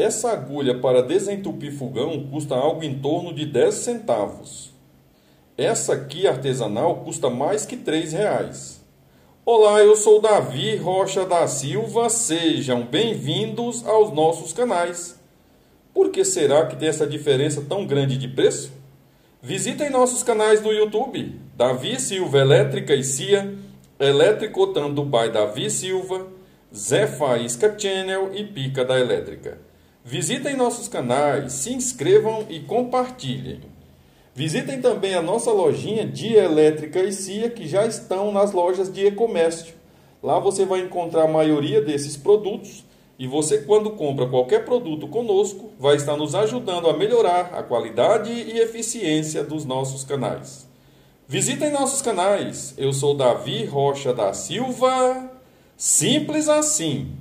Essa agulha para desentupir fogão custa algo em torno de 10 centavos. Essa aqui artesanal custa mais que 3 reais. Olá, eu sou Davi Rocha da Silva, sejam bem-vindos aos nossos canais. Por que será que tem essa diferença tão grande de preço? Visitem nossos canais no YouTube, Davi Silva Elétrica e Cia, Elétrico Dubai Davi Silva, Zé Faísca Channel e Pica da Elétrica. Visitem nossos canais, se inscrevam e compartilhem. Visitem também a nossa lojinha de elétrica e CIA que já estão nas lojas de e-comércio. Lá você vai encontrar a maioria desses produtos e você, quando compra qualquer produto conosco, vai estar nos ajudando a melhorar a qualidade e eficiência dos nossos canais. Visitem nossos canais. Eu sou Davi Rocha da Silva. Simples assim.